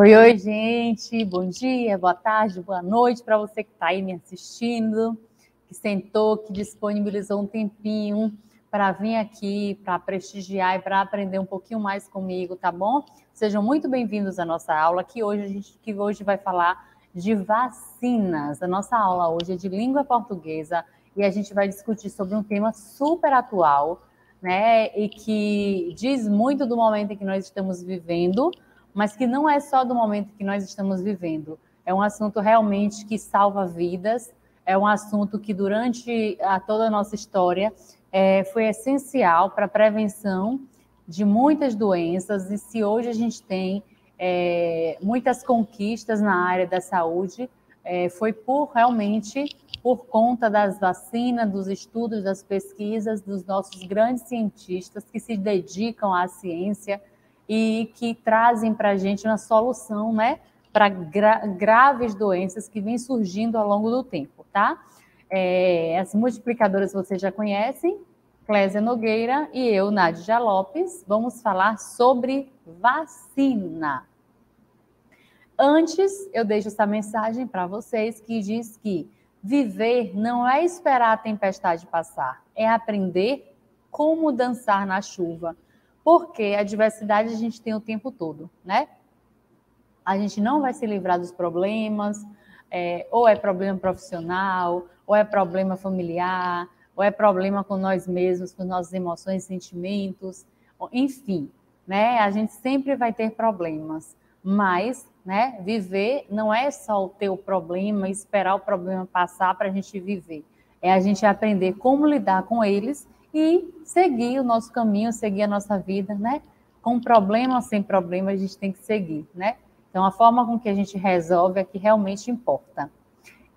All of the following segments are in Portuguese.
Oi, oi, gente. Bom dia, boa tarde, boa noite para você que está aí me assistindo, que sentou, que disponibilizou um tempinho para vir aqui, para prestigiar e para aprender um pouquinho mais comigo, tá bom? Sejam muito bem-vindos à nossa aula, que hoje a gente que hoje vai falar de vacinas. A nossa aula hoje é de língua portuguesa e a gente vai discutir sobre um tema super atual, né? E que diz muito do momento em que nós estamos vivendo mas que não é só do momento que nós estamos vivendo. É um assunto realmente que salva vidas, é um assunto que durante a, toda a nossa história é, foi essencial para a prevenção de muitas doenças, e se hoje a gente tem é, muitas conquistas na área da saúde, é, foi por realmente por conta das vacinas, dos estudos, das pesquisas, dos nossos grandes cientistas que se dedicam à ciência, e que trazem para a gente uma solução, né, para gra graves doenças que vêm surgindo ao longo do tempo, tá? É, as multiplicadoras vocês já conhecem, Clésia Nogueira e eu, Nádia Lopes, vamos falar sobre vacina. Antes, eu deixo essa mensagem para vocês que diz que viver não é esperar a tempestade passar, é aprender como dançar na chuva porque a diversidade a gente tem o tempo todo, né? A gente não vai se livrar dos problemas, é, ou é problema profissional, ou é problema familiar, ou é problema com nós mesmos, com nossas emoções, sentimentos, enfim, né? A gente sempre vai ter problemas, mas, né? Viver não é só o ter o problema, esperar o problema passar para a gente viver, é a gente aprender como lidar com eles e seguir o nosso caminho, seguir a nossa vida, né? Com problema ou sem problema, a gente tem que seguir, né? Então, a forma com que a gente resolve é que realmente importa.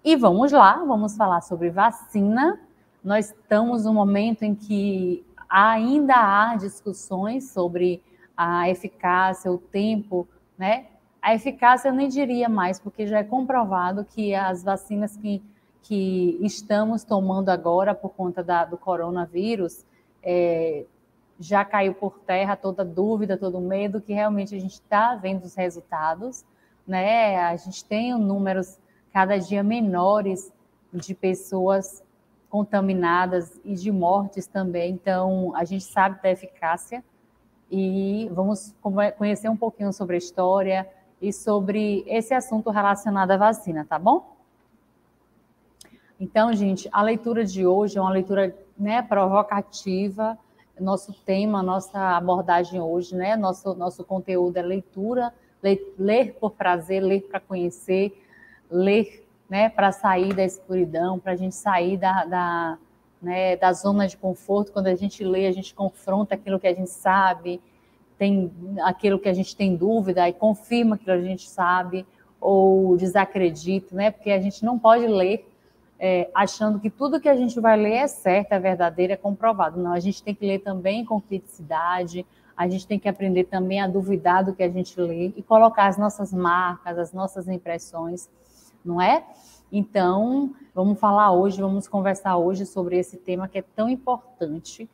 E vamos lá, vamos falar sobre vacina. Nós estamos no momento em que ainda há discussões sobre a eficácia, o tempo, né? A eficácia eu nem diria mais, porque já é comprovado que as vacinas que que estamos tomando agora por conta da, do coronavírus, é, já caiu por terra toda dúvida, todo medo, que realmente a gente está vendo os resultados, né? A gente tem números cada dia menores de pessoas contaminadas e de mortes também, então a gente sabe da eficácia e vamos conhecer um pouquinho sobre a história e sobre esse assunto relacionado à vacina, tá bom? Então, gente, a leitura de hoje é uma leitura né, provocativa. Nosso tema, nossa abordagem hoje, né, nosso, nosso conteúdo é leitura, ler, ler por prazer, ler para conhecer, ler né, para sair da escuridão, para a gente sair da, da, né, da zona de conforto. Quando a gente lê, a gente confronta aquilo que a gente sabe, tem aquilo que a gente tem dúvida e confirma aquilo que a gente sabe ou desacredita, né? Porque a gente não pode ler é, achando que tudo que a gente vai ler é certo, é verdadeiro, é comprovado. Não, a gente tem que ler também com criticidade, a gente tem que aprender também a duvidar do que a gente lê e colocar as nossas marcas, as nossas impressões, não é? Então, vamos falar hoje, vamos conversar hoje sobre esse tema que é tão importante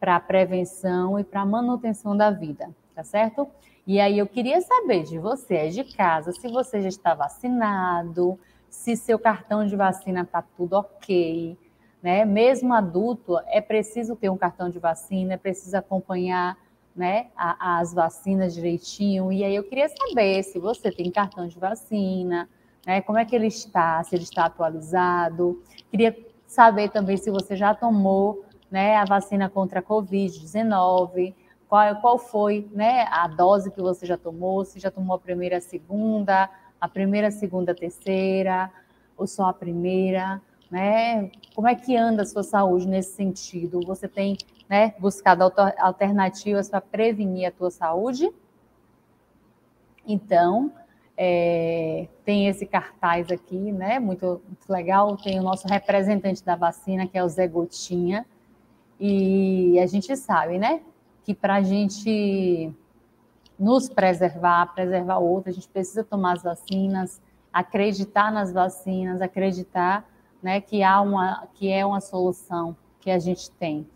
para a prevenção e para a manutenção da vida, tá certo? E aí eu queria saber de você, é de casa, se você já está vacinado, se seu cartão de vacina está tudo ok, né? Mesmo adulto, é preciso ter um cartão de vacina, é preciso acompanhar né, a, as vacinas direitinho. E aí eu queria saber se você tem cartão de vacina, né? Como é que ele está, se ele está atualizado. Queria saber também se você já tomou né, a vacina contra a Covid-19, qual, qual foi né, a dose que você já tomou, se já tomou a primeira, a segunda, a primeira, a segunda, a terceira, ou só a primeira, né? Como é que anda a sua saúde nesse sentido? Você tem né, buscado alternativas para prevenir a tua saúde? Então, é, tem esse cartaz aqui, né? Muito, muito, legal. Tem o nosso representante da vacina, que é o Zé Gotinha. E a gente sabe, né? Que para a gente nos preservar, preservar outro, a gente precisa tomar as vacinas, acreditar nas vacinas, acreditar né, que há uma que é uma solução que a gente tem.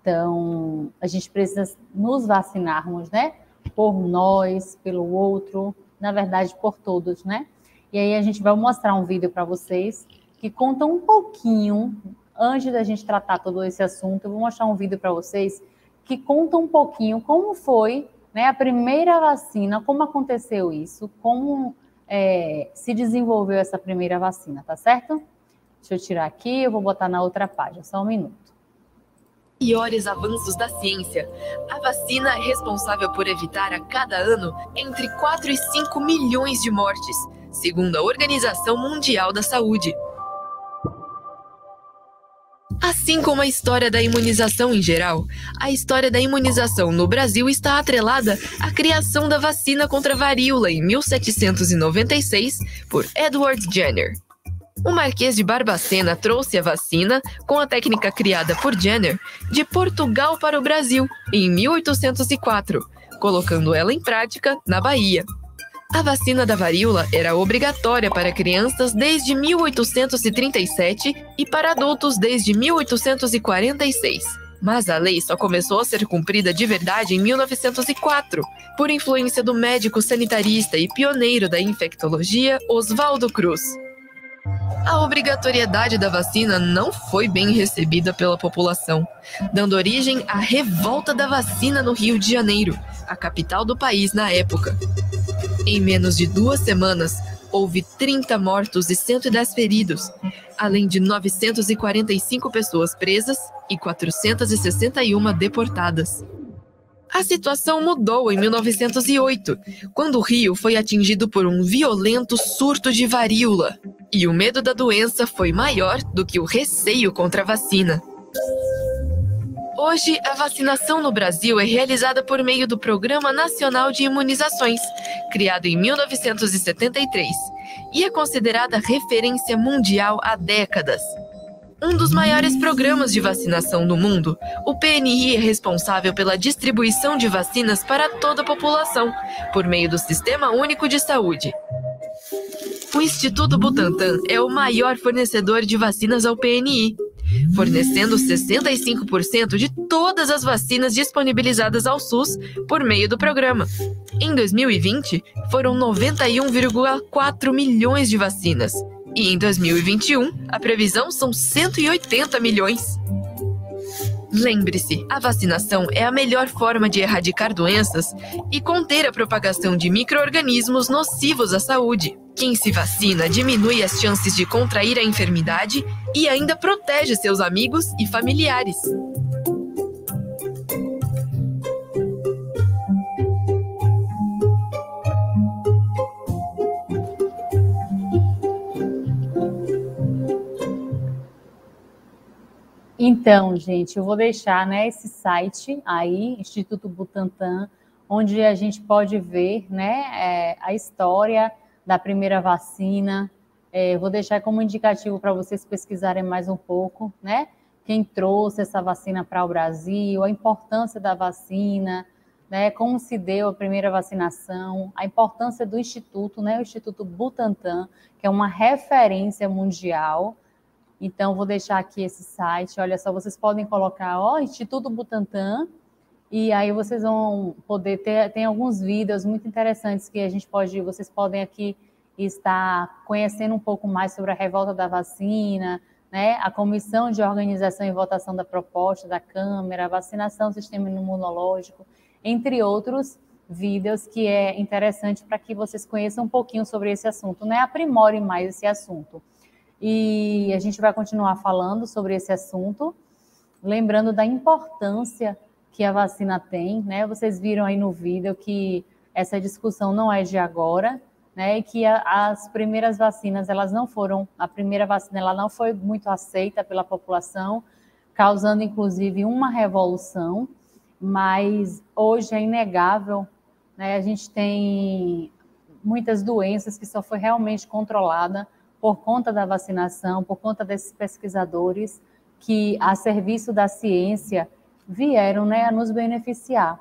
Então, a gente precisa nos vacinarmos, né? Por nós, pelo outro, na verdade, por todos, né? E aí a gente vai mostrar um vídeo para vocês que conta um pouquinho, antes da gente tratar todo esse assunto, eu vou mostrar um vídeo para vocês que conta um pouquinho como foi né, a primeira vacina, como aconteceu isso, como é, se desenvolveu essa primeira vacina, tá certo? Deixa eu tirar aqui, eu vou botar na outra página, só um minuto maiores avanços da ciência. A vacina é responsável por evitar a cada ano entre 4 e 5 milhões de mortes, segundo a Organização Mundial da Saúde. Assim como a história da imunização em geral, a história da imunização no Brasil está atrelada à criação da vacina contra a varíola em 1796 por Edward Jenner. O Marquês de Barbacena trouxe a vacina, com a técnica criada por Jenner, de Portugal para o Brasil em 1804, colocando ela em prática na Bahia. A vacina da varíola era obrigatória para crianças desde 1837 e para adultos desde 1846. Mas a lei só começou a ser cumprida de verdade em 1904, por influência do médico sanitarista e pioneiro da infectologia Oswaldo Cruz. A obrigatoriedade da vacina não foi bem recebida pela população, dando origem à revolta da vacina no Rio de Janeiro, a capital do país na época. Em menos de duas semanas, houve 30 mortos e 110 feridos, além de 945 pessoas presas e 461 deportadas. A situação mudou em 1908, quando o Rio foi atingido por um violento surto de varíola, e o medo da doença foi maior do que o receio contra a vacina. Hoje, a vacinação no Brasil é realizada por meio do Programa Nacional de Imunizações, criado em 1973, e é considerada referência mundial há décadas. Um dos maiores programas de vacinação do mundo, o PNI é responsável pela distribuição de vacinas para toda a população, por meio do Sistema Único de Saúde. O Instituto Butantan é o maior fornecedor de vacinas ao PNI, fornecendo 65% de todas as vacinas disponibilizadas ao SUS por meio do programa. Em 2020, foram 91,4 milhões de vacinas, e em 2021, a previsão são 180 milhões. Lembre-se, a vacinação é a melhor forma de erradicar doenças e conter a propagação de microorganismos nocivos à saúde. Quem se vacina diminui as chances de contrair a enfermidade e ainda protege seus amigos e familiares. Então, gente, eu vou deixar né, esse site aí, Instituto Butantan, onde a gente pode ver né, é, a história da primeira vacina. É, vou deixar como indicativo para vocês pesquisarem mais um pouco, né? Quem trouxe essa vacina para o Brasil, a importância da vacina, né? Como se deu a primeira vacinação, a importância do Instituto, né? O Instituto Butantan, que é uma referência mundial. Então, vou deixar aqui esse site. Olha só, vocês podem colocar, ó, Instituto Butantan, e aí vocês vão poder ter tem alguns vídeos muito interessantes que a gente pode, vocês podem aqui estar conhecendo um pouco mais sobre a revolta da vacina, né? A comissão de organização e votação da proposta da Câmara, vacinação, sistema imunológico, entre outros vídeos que é interessante para que vocês conheçam um pouquinho sobre esse assunto, né? Aprimorem mais esse assunto. E a gente vai continuar falando sobre esse assunto, lembrando da importância que a vacina tem, né? Vocês viram aí no vídeo que essa discussão não é de agora, né? E que a, as primeiras vacinas, elas não foram, a primeira vacina ela não foi muito aceita pela população, causando inclusive uma revolução, mas hoje é inegável, né? A gente tem muitas doenças que só foi realmente controlada por conta da vacinação, por conta desses pesquisadores que a serviço da ciência vieram né, a nos beneficiar.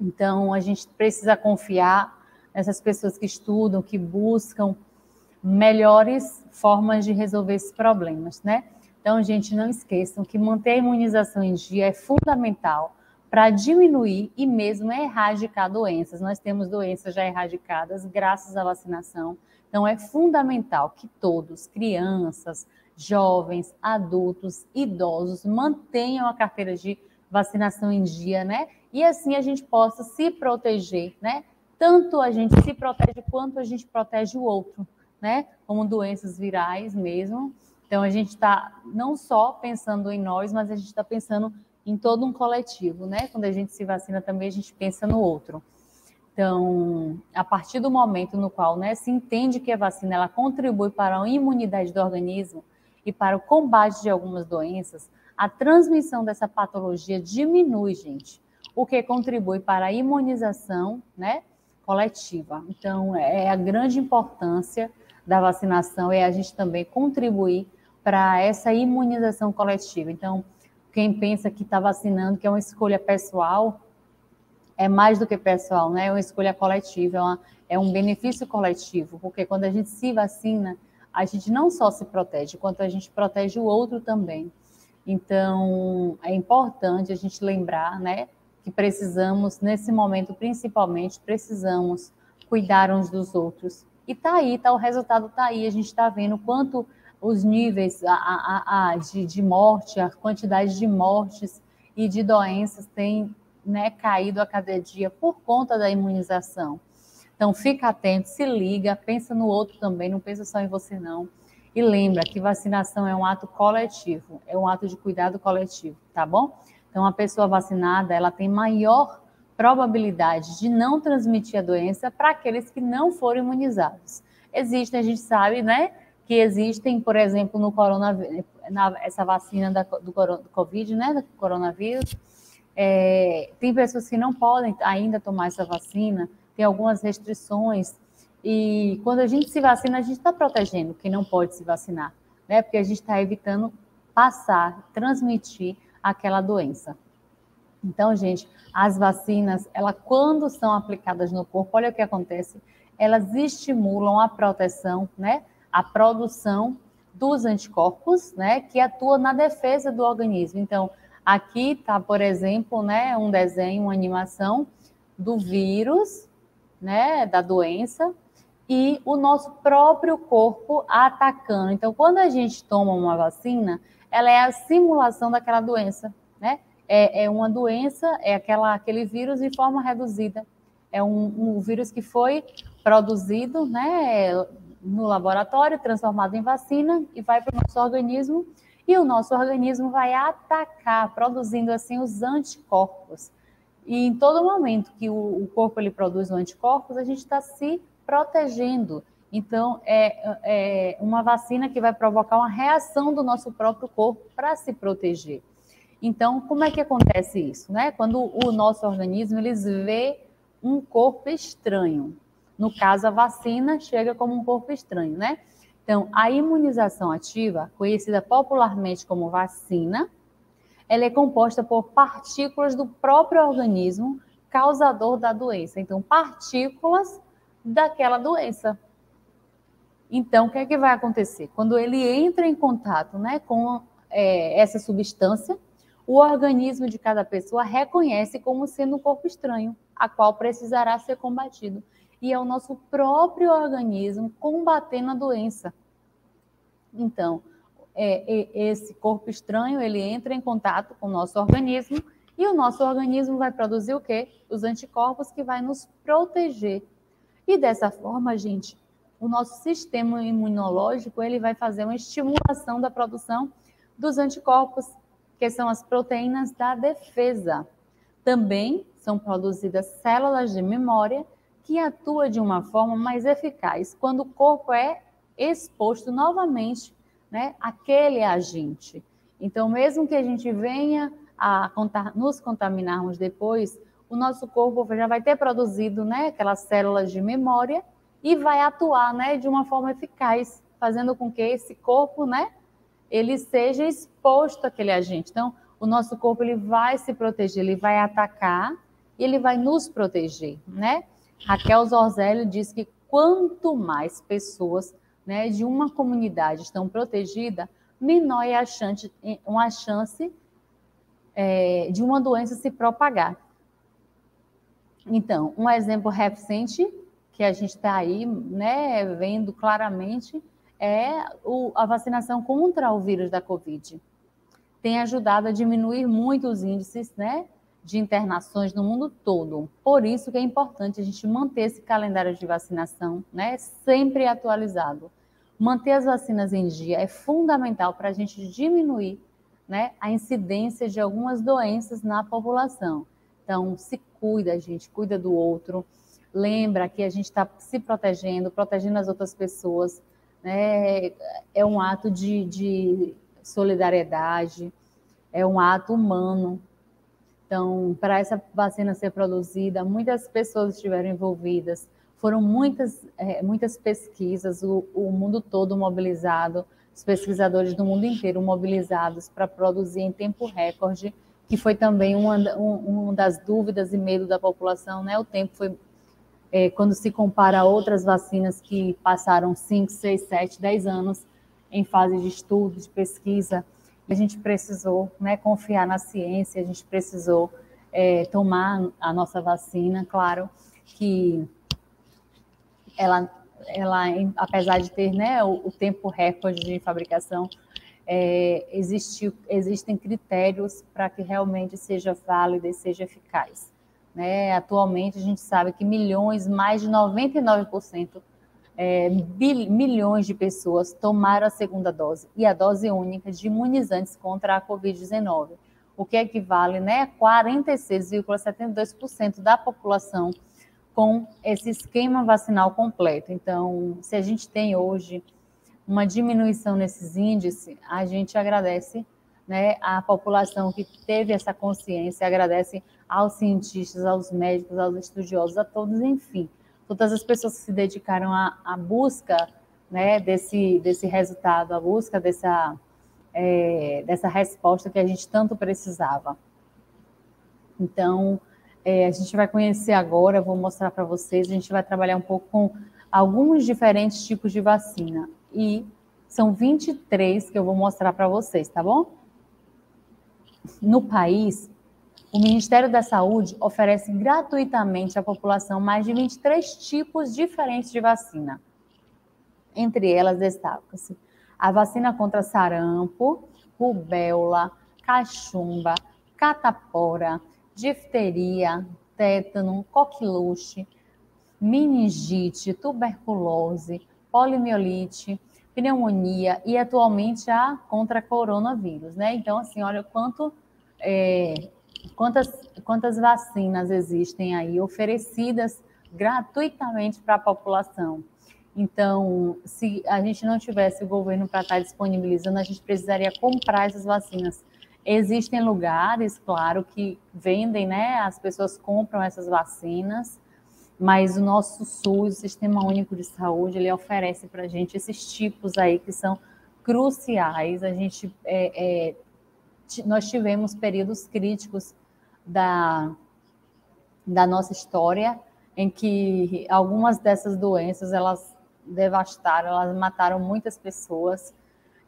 Então, a gente precisa confiar nessas pessoas que estudam, que buscam melhores formas de resolver esses problemas, né? Então, gente, não esqueçam que manter a imunização em dia é fundamental para diminuir e mesmo erradicar doenças. Nós temos doenças já erradicadas graças à vacinação. Então, é fundamental que todos, crianças, jovens, adultos, idosos, mantenham a carteira de vacinação em dia, né? E assim a gente possa se proteger, né? Tanto a gente se protege quanto a gente protege o outro, né? Como doenças virais mesmo. Então, a gente está não só pensando em nós, mas a gente está pensando em todo um coletivo, né? Quando a gente se vacina também, a gente pensa no outro. Então, a partir do momento no qual né, se entende que a vacina ela contribui para a imunidade do organismo e para o combate de algumas doenças, a transmissão dessa patologia diminui, gente, o que contribui para a imunização né, coletiva. Então, é a grande importância da vacinação é a gente também contribuir para essa imunização coletiva. Então, quem pensa que está vacinando, que é uma escolha pessoal, é mais do que pessoal, né? É uma escolha coletiva, é, uma, é um benefício coletivo, porque quando a gente se vacina, a gente não só se protege, quanto a gente protege o outro também. Então, é importante a gente lembrar, né, que precisamos, nesse momento, principalmente, precisamos cuidar uns dos outros. E tá aí, tá, o resultado tá aí, a gente está vendo quanto os níveis a, a, a, de, de morte, a quantidade de mortes e de doenças tem né, caído a cada dia por conta da imunização. Então, fica atento, se liga, pensa no outro também, não pensa só em você não. E lembra que vacinação é um ato coletivo, é um ato de cuidado coletivo, tá bom? Então, a pessoa vacinada, ela tem maior probabilidade de não transmitir a doença para aqueles que não foram imunizados. Existem, a gente sabe, né, que existem, por exemplo, no coronavírus, na, essa vacina da, do, do Covid, né, do coronavírus, é, tem pessoas que não podem ainda tomar essa vacina, tem algumas restrições, e quando a gente se vacina, a gente está protegendo quem não pode se vacinar, né, porque a gente está evitando passar, transmitir aquela doença. Então, gente, as vacinas, ela quando são aplicadas no corpo, olha o que acontece, elas estimulam a proteção, né, a produção dos anticorpos, né, que atua na defesa do organismo. Então, aqui está, por exemplo, né, um desenho, uma animação do vírus, né, da doença, e o nosso próprio corpo atacando. Então, quando a gente toma uma vacina, ela é a simulação daquela doença, né? É, é uma doença, é aquela, aquele vírus em forma reduzida. É um, um vírus que foi produzido, né, no laboratório, transformado em vacina e vai para o nosso organismo e o nosso organismo vai atacar, produzindo assim os anticorpos. E em todo momento que o, o corpo ele produz os anticorpos, a gente está se protegendo. Então, é, é uma vacina que vai provocar uma reação do nosso próprio corpo para se proteger. Então, como é que acontece isso? Né? Quando o nosso organismo eles vê um corpo estranho, no caso, a vacina chega como um corpo estranho, né? Então, a imunização ativa, conhecida popularmente como vacina, ela é composta por partículas do próprio organismo causador da doença. Então, partículas daquela doença. Então, o que é que vai acontecer? Quando ele entra em contato né, com é, essa substância, o organismo de cada pessoa reconhece como sendo um corpo estranho, a qual precisará ser combatido e é o nosso próprio organismo combatendo a doença. Então, é, esse corpo estranho, ele entra em contato com o nosso organismo e o nosso organismo vai produzir o quê? Os anticorpos que vai nos proteger. E dessa forma, gente, o nosso sistema imunológico, ele vai fazer uma estimulação da produção dos anticorpos, que são as proteínas da defesa. Também são produzidas células de memória que atua de uma forma mais eficaz quando o corpo é exposto novamente né, àquele agente. Então, mesmo que a gente venha a nos contaminarmos depois, o nosso corpo já vai ter produzido né, aquelas células de memória e vai atuar né, de uma forma eficaz, fazendo com que esse corpo né, ele seja exposto àquele agente. Então, o nosso corpo ele vai se proteger, ele vai atacar e ele vai nos proteger, né? Raquel Zorzelli diz que quanto mais pessoas né, de uma comunidade estão protegidas, menor é a chance, uma chance é, de uma doença se propagar. Então, um exemplo recente que a gente está aí, né, vendo claramente, é o, a vacinação contra o vírus da Covid. Tem ajudado a diminuir muito os índices, né, de internações no mundo todo. Por isso que é importante a gente manter esse calendário de vacinação, né, sempre atualizado. Manter as vacinas em dia é fundamental para a gente diminuir, né, a incidência de algumas doenças na população. Então, se cuida, gente, cuida do outro. Lembra que a gente está se protegendo, protegendo as outras pessoas. Né? É um ato de, de solidariedade, é um ato humano. Então, para essa vacina ser produzida, muitas pessoas estiveram envolvidas, foram muitas, é, muitas pesquisas, o, o mundo todo mobilizado, os pesquisadores do mundo inteiro mobilizados para produzir em tempo recorde que foi também uma, uma das dúvidas e medo da população, né? O tempo foi é, quando se compara a outras vacinas que passaram 5, 6, 7, 10 anos em fase de estudo, de pesquisa, a gente precisou né, confiar na ciência, a gente precisou é, tomar a nossa vacina, claro que ela, ela apesar de ter né, o, o tempo recorde de fabricação, é, existem critérios para que realmente seja válida e seja eficaz. Né? Atualmente, a gente sabe que milhões, mais de 99%, é, bil, milhões de pessoas tomaram a segunda dose e a dose única de imunizantes contra a Covid-19, o que equivale né, a 46,72% da população com esse esquema vacinal completo. Então, se a gente tem hoje uma diminuição nesses índices, a gente agradece né, à população que teve essa consciência, agradece aos cientistas, aos médicos, aos estudiosos, a todos, enfim, todas as pessoas que se dedicaram à, à busca né, desse, desse resultado, à busca dessa, é, dessa resposta que a gente tanto precisava. Então, é, a gente vai conhecer agora, vou mostrar para vocês, a gente vai trabalhar um pouco com alguns diferentes tipos de vacina e são 23 que eu vou mostrar para vocês, tá bom? No país, o Ministério da Saúde oferece gratuitamente à população mais de 23 tipos diferentes de vacina. Entre elas destacam-se a vacina contra sarampo, rubéola, cachumba, catapora, difteria, tétano, coqueluche, meningite, tuberculose, polimiolite, pneumonia e atualmente a contra coronavírus, né? Então, assim, olha quanto é, quantas, quantas vacinas existem aí oferecidas gratuitamente para a população. Então, se a gente não tivesse o governo para estar disponibilizando, a gente precisaria comprar essas vacinas. Existem lugares, claro, que vendem, né? As pessoas compram essas vacinas, mas o nosso SUS, o Sistema Único de Saúde, ele oferece para a gente esses tipos aí que são cruciais. A gente, é, é, nós tivemos períodos críticos da, da nossa história em que algumas dessas doenças elas devastaram, elas mataram muitas pessoas.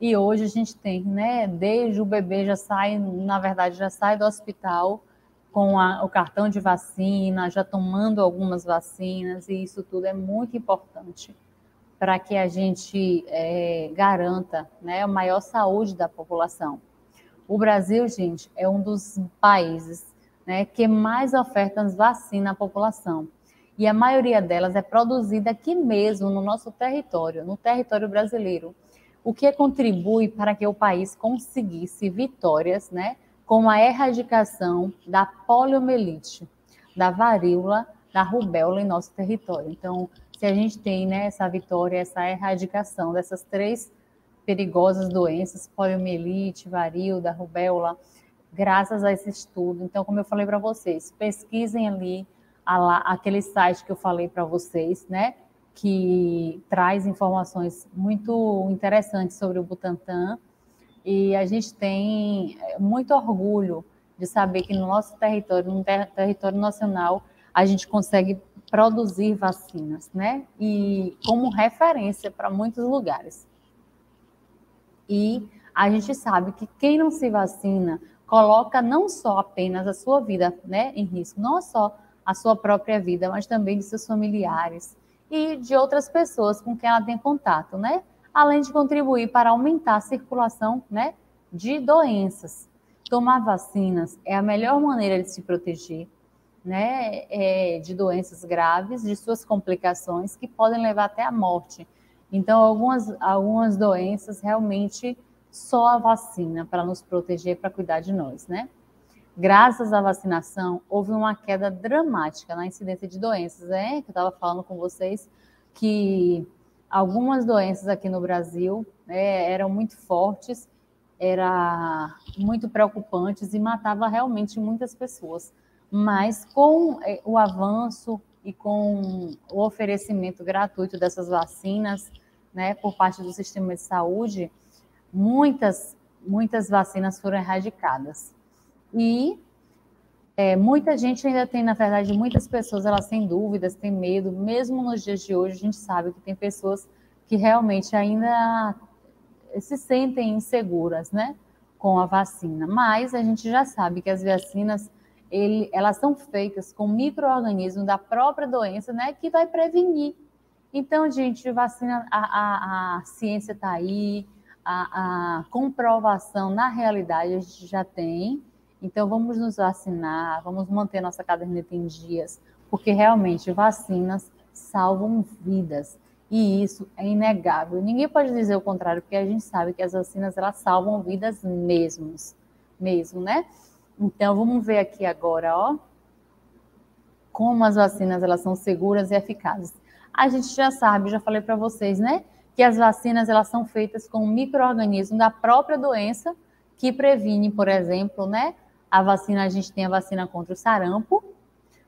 E hoje a gente tem, né, desde o bebê já sai, na verdade, já sai do hospital com a, o cartão de vacina, já tomando algumas vacinas, e isso tudo é muito importante para que a gente é, garanta né, a maior saúde da população. O Brasil, gente, é um dos países né, que mais oferta vacina à população. E a maioria delas é produzida aqui mesmo, no nosso território, no território brasileiro. O que contribui para que o país conseguisse vitórias, né? com a erradicação da poliomielite, da varíola, da rubéola em nosso território. Então, se a gente tem né, essa vitória, essa erradicação dessas três perigosas doenças, poliomielite, varíola, rubéola, graças a esse estudo. Então, como eu falei para vocês, pesquisem ali a, aquele site que eu falei para vocês, né? Que traz informações muito interessantes sobre o Butantan e a gente tem é, muito orgulho de saber que no nosso território, no ter território nacional, a gente consegue produzir vacinas, né? E como referência para muitos lugares. E a gente sabe que quem não se vacina coloca não só apenas a sua vida né, em risco, não só a sua própria vida, mas também de seus familiares e de outras pessoas com quem ela tem contato, né? Além de contribuir para aumentar a circulação, né, de doenças. Tomar vacinas é a melhor maneira de se proteger, né, é, de doenças graves, de suas complicações que podem levar até a morte. Então, algumas, algumas doenças realmente só a vacina para nos proteger, para cuidar de nós, né? Graças à vacinação, houve uma queda dramática na incidência de doenças, né? Que eu estava falando com vocês que algumas doenças aqui no Brasil né, eram muito fortes, eram muito preocupantes e matava realmente muitas pessoas. Mas com eh, o avanço e com o oferecimento gratuito dessas vacinas, né, por parte do sistema de saúde, muitas, muitas vacinas foram erradicadas. E é, muita gente ainda tem, na verdade, muitas pessoas elas têm dúvidas, têm medo, mesmo nos dias de hoje, a gente sabe que tem pessoas que realmente ainda se sentem inseguras, né, com a vacina. Mas a gente já sabe que as vacinas, ele, elas são feitas com micro-organismos da própria doença, né, que vai prevenir. Então, gente, vacina, a, a, a ciência está aí, a, a comprovação na realidade a gente já tem. Então, vamos nos vacinar, vamos manter nossa caderneta em dias, porque realmente vacinas salvam vidas. E isso é inegável. Ninguém pode dizer o contrário, porque a gente sabe que as vacinas elas salvam vidas mesmos, mesmo, né? Então, vamos ver aqui agora, ó, como as vacinas elas são seguras e eficazes. A gente já sabe, já falei para vocês, né? que as vacinas elas são feitas com um microorganismo da própria doença que previne, por exemplo, né? A vacina, a gente tem a vacina contra o sarampo,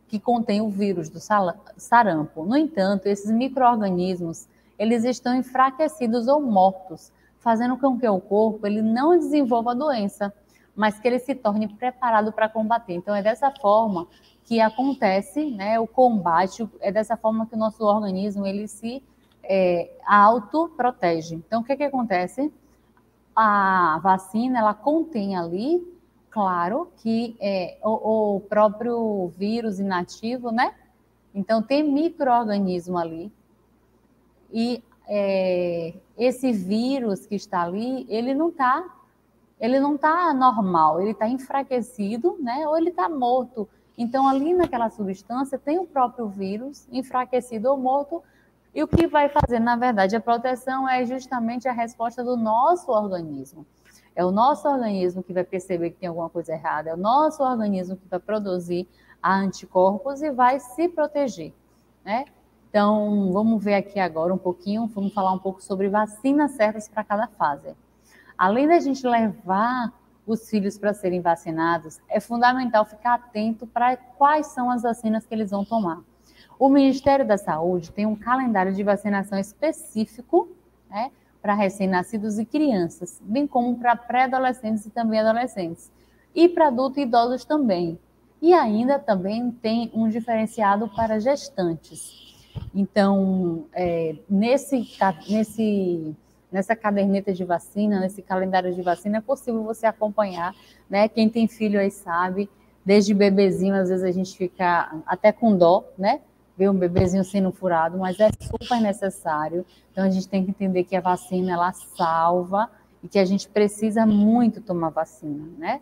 que contém o vírus do sarampo. No entanto, esses microorganismos, eles estão enfraquecidos ou mortos, fazendo com que o corpo ele não desenvolva a doença, mas que ele se torne preparado para combater. Então é dessa forma que acontece, né, o combate, é dessa forma que o nosso organismo ele se é, autoprotege. Então, o que, que acontece? A vacina, ela contém ali, claro, que é, o, o próprio vírus inativo, né? Então, tem microorganismo ali. E é, esse vírus que está ali, ele não está ele não está normal, ele está enfraquecido, né? Ou ele está morto. Então, ali naquela substância tem o próprio vírus enfraquecido ou morto e o que vai fazer, na verdade, a proteção é justamente a resposta do nosso organismo. É o nosso organismo que vai perceber que tem alguma coisa errada, é o nosso organismo que vai produzir anticorpos e vai se proteger, né? Então, vamos ver aqui agora um pouquinho, vamos falar um pouco sobre vacinas certas para cada fase. Além da gente levar os filhos para serem vacinados, é fundamental ficar atento para quais são as vacinas que eles vão tomar. O Ministério da Saúde tem um calendário de vacinação específico né, para recém-nascidos e crianças, bem como para pré-adolescentes e também adolescentes, e para adultos e idosos também. E ainda também tem um diferenciado para gestantes. Então, é, nesse, nesse, nessa caderneta de vacina, nesse calendário de vacina, é possível você acompanhar, né? Quem tem filho aí sabe, desde bebezinho, às vezes a gente fica até com dó, né? Ver um bebezinho sendo furado, mas é super necessário. Então a gente tem que entender que a vacina ela salva e que a gente precisa muito tomar vacina, né?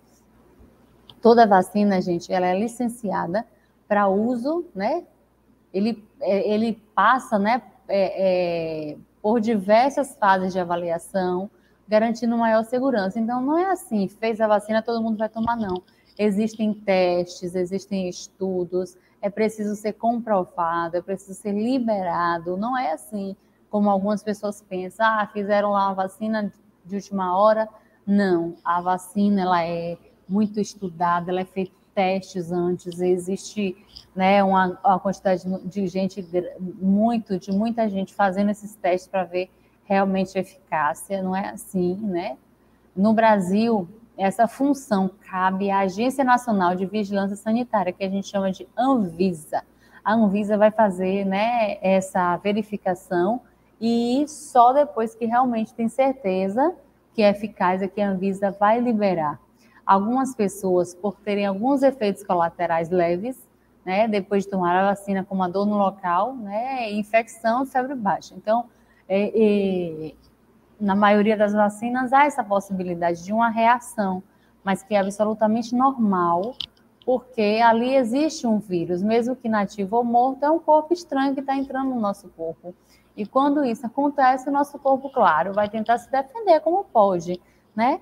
Toda vacina, gente, ela é licenciada para uso, né? Ele, é, ele passa, né, é, é, por diversas fases de avaliação, garantindo maior segurança. Então não é assim, fez a vacina, todo mundo vai tomar, não. Existem testes, existem estudos, é preciso ser comprovado, é preciso ser liberado. Não é assim como algumas pessoas pensam, ah, fizeram lá uma vacina de última hora. Não, a vacina ela é muito estudada, ela é feita testes antes, existe né, uma, uma quantidade de gente, muito, de muita gente fazendo esses testes para ver realmente a eficácia, não é assim, né? No Brasil, essa função cabe à Agência Nacional de Vigilância Sanitária, que a gente chama de Anvisa. A Anvisa vai fazer né, essa verificação e só depois que realmente tem certeza que é eficaz é que a Anvisa vai liberar. algumas pessoas, por terem alguns efeitos colaterais leves, né, depois de tomar a vacina, como a dor no local, né, infecção e febre baixa. Então, é, é, na maioria das vacinas há essa possibilidade de uma reação, mas que é absolutamente normal, porque ali existe um vírus, mesmo que nativo ou morto, é um corpo estranho que está entrando no nosso corpo. E quando isso acontece, o nosso corpo, claro, vai tentar se defender como pode, né?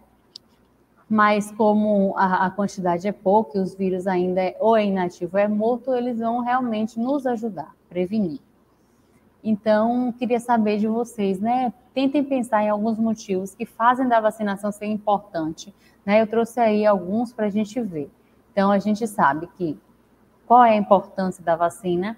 Mas como a, a quantidade é pouca e os vírus ainda é, ou é inativo ou é morto, eles vão realmente nos ajudar, prevenir. Então, queria saber de vocês, né? Tentem pensar em alguns motivos que fazem da vacinação ser importante. Né? Eu trouxe aí alguns para a gente ver. Então, a gente sabe que qual é a importância da vacina?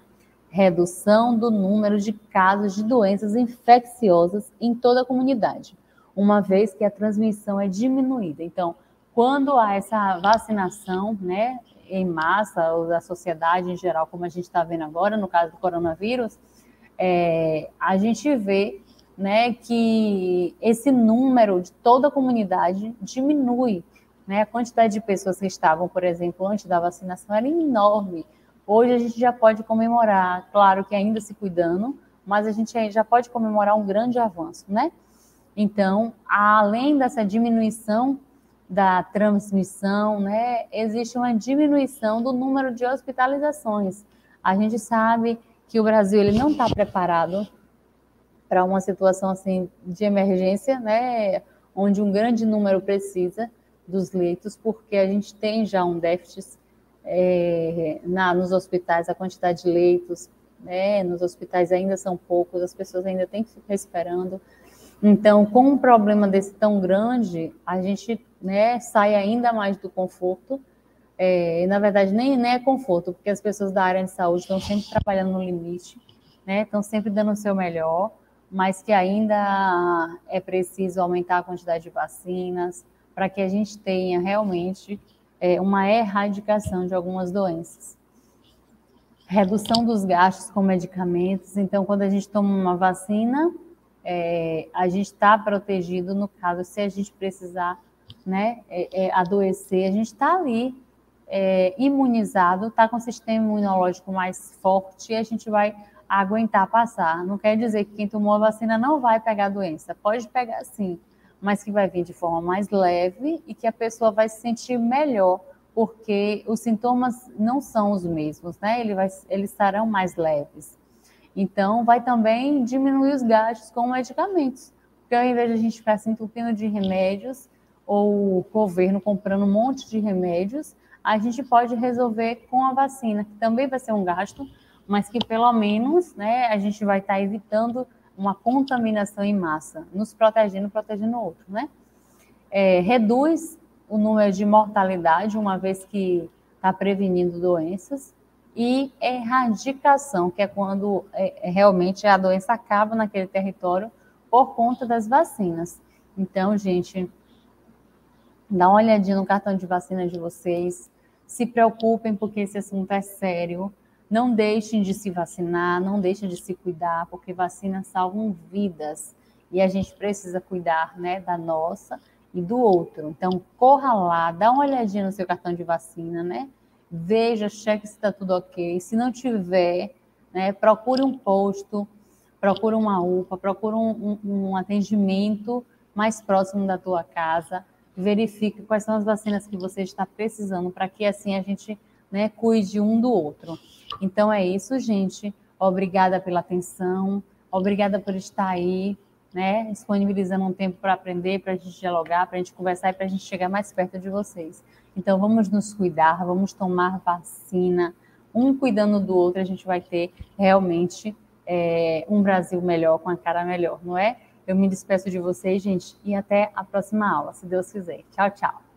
Redução do número de casos de doenças infecciosas em toda a comunidade, uma vez que a transmissão é diminuída. Então, quando há essa vacinação, né, em massa, ou da sociedade em geral, como a gente está vendo agora, no caso do coronavírus, é, a gente vê né, que esse número de toda a comunidade diminui. Né? A quantidade de pessoas que estavam, por exemplo, antes da vacinação era enorme. Hoje a gente já pode comemorar, claro que ainda se cuidando, mas a gente já pode comemorar um grande avanço, né? Então, além dessa diminuição da transmissão, né, existe uma diminuição do número de hospitalizações. A gente sabe que o Brasil ele não está preparado para uma situação assim de emergência, né, onde um grande número precisa dos leitos, porque a gente tem já um déficit é, na, nos hospitais, a quantidade de leitos né, nos hospitais ainda são poucos, as pessoas ainda têm que ficar esperando. Então, com um problema desse tão grande, a gente né, sai ainda mais do conforto. É, na verdade, nem, nem é conforto, porque as pessoas da área de saúde estão sempre trabalhando no limite, né, estão sempre dando o seu melhor, mas que ainda é preciso aumentar a quantidade de vacinas, para que a gente tenha realmente é, uma erradicação de algumas doenças. Redução dos gastos com medicamentos. Então, quando a gente toma uma vacina, é, a gente está protegido no caso, se a gente precisar né, é, é adoecer, a gente está ali é, imunizado, está com o sistema imunológico mais forte e a gente vai aguentar passar. Não quer dizer que quem tomou a vacina não vai pegar a doença, pode pegar sim, mas que vai vir de forma mais leve e que a pessoa vai se sentir melhor, porque os sintomas não são os mesmos, né? Ele vai, eles estarão mais leves. Então, vai também diminuir os gastos com medicamentos, porque ao invés de a gente ficar se entupindo de remédios, ou o governo comprando um monte de remédios, a gente pode resolver com a vacina, que também vai ser um gasto, mas que pelo menos né, a gente vai estar evitando uma contaminação em massa, nos protegendo, protegendo o outro, né? É, reduz o número de mortalidade, uma vez que está prevenindo doenças, e erradicação, que é quando é, é, realmente a doença acaba naquele território por conta das vacinas. Então, gente, dá uma olhadinha no cartão de vacina de vocês, se preocupem porque esse assunto é sério, não deixem de se vacinar, não deixem de se cuidar, porque vacinas salvam vidas e a gente precisa cuidar né, da nossa e do outro. Então, corra lá, dá uma olhadinha no seu cartão de vacina, né? Veja, cheque se está tudo ok. Se não tiver, né, procure um posto, procure uma UPA, procure um, um, um atendimento mais próximo da tua casa, verifique quais são as vacinas que você está precisando, para que assim a gente né, cuide um do outro. Então é isso, gente. Obrigada pela atenção, obrigada por estar aí, né, disponibilizando um tempo para aprender, para a gente dialogar, para a gente conversar e para a gente chegar mais perto de vocês. Então vamos nos cuidar, vamos tomar vacina, um cuidando do outro, a gente vai ter realmente é, um Brasil melhor, com a cara melhor, não é? Eu me despeço de vocês, gente, e até a próxima aula, se Deus quiser. Tchau, tchau.